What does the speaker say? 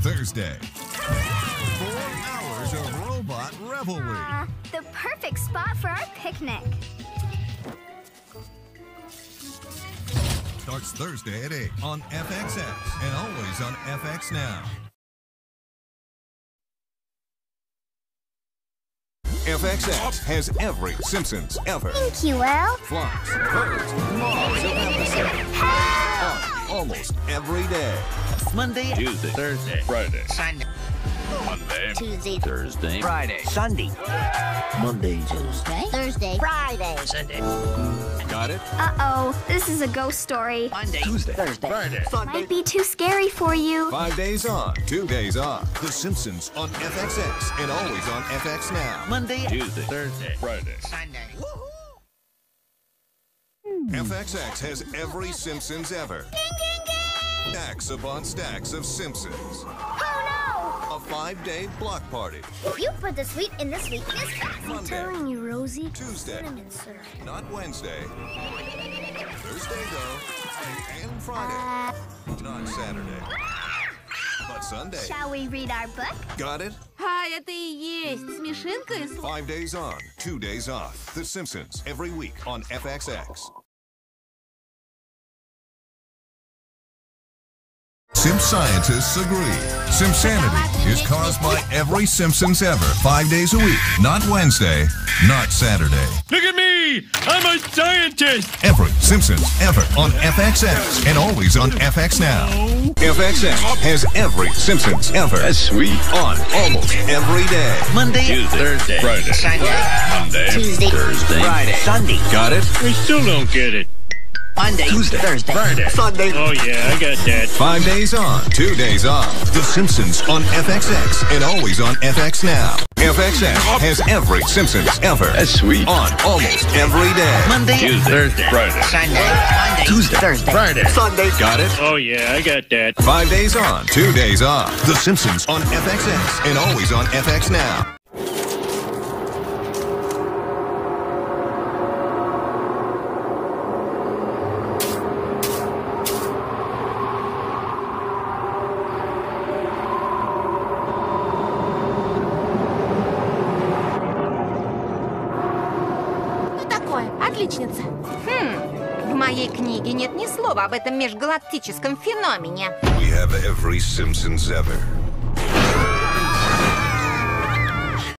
Thursday. Four hours of robot revelry. Ah, the perfect spot for our picnic. Starts Thursday at 8 on FXX and always on FX Now. FXX has every Simpsons ever. Thank you, El. Flops, birds, moms of episodes. Almost every day. Monday, Tuesday, Thursday, Friday, Sunday, Monday, Tuesday, Thursday, Friday, Sunday, Monday, Tuesday, Thursday, Friday. Sunday, Got it? Uh-oh, this is a ghost story. Monday, Tuesday, Thursday, Friday, Might be too scary for you. Five days on, two days off. The Simpsons on FXX and always on FX Now. Monday, Tuesday, Thursday, Friday. Sunday. Woohoo! FXX has every Simpsons ever. Stacks upon stacks of Simpsons. Oh A five-day block party. no! If you put the sweet in the sweetness I'm Monday. telling you, Rosie. Tuesday. Cinnamon syrup. Not Wednesday. Thursday, though. And Friday. Not Saturday. But Sunday. Shall we read our book? Got it? А, это и есть смешинка из слов. Five days on, two days off. The Simpsons every week on FXX. Simp scientists agree. Simpsanity is caused by every Simpsons ever, five days a week. Not Wednesday, not Saturday. Look at me! I'm a scientist! Every Simpsons ever on FXX and always on FX Now. FXX has every Simpsons ever. That's sweet. On almost every day. Monday, Tuesday, Thursday, Friday, Sunday, Monday, Tuesday. Thursday, Friday, Sunday, Got it? I still don't get it. Monday, Tuesday, Thursday, Friday. Sunday. Oh yeah, I got that. Five days on, two days off. The Simpsons on FXX and always on FX Now. FXX has every Simpsons ever. That's sweet. On almost every day. Monday, Tuesday, Thursday, Friday. Sunday, Monday, Tuesday, Thursday, Friday. Sunday. Got it? Oh yeah, I got that. Five days on, two days off. The Simpsons on FXX and always on FX Now. Отличница. Хм, в моей книге нет ни слова об этом межгалактическом феномене. We have every Simpsons ever.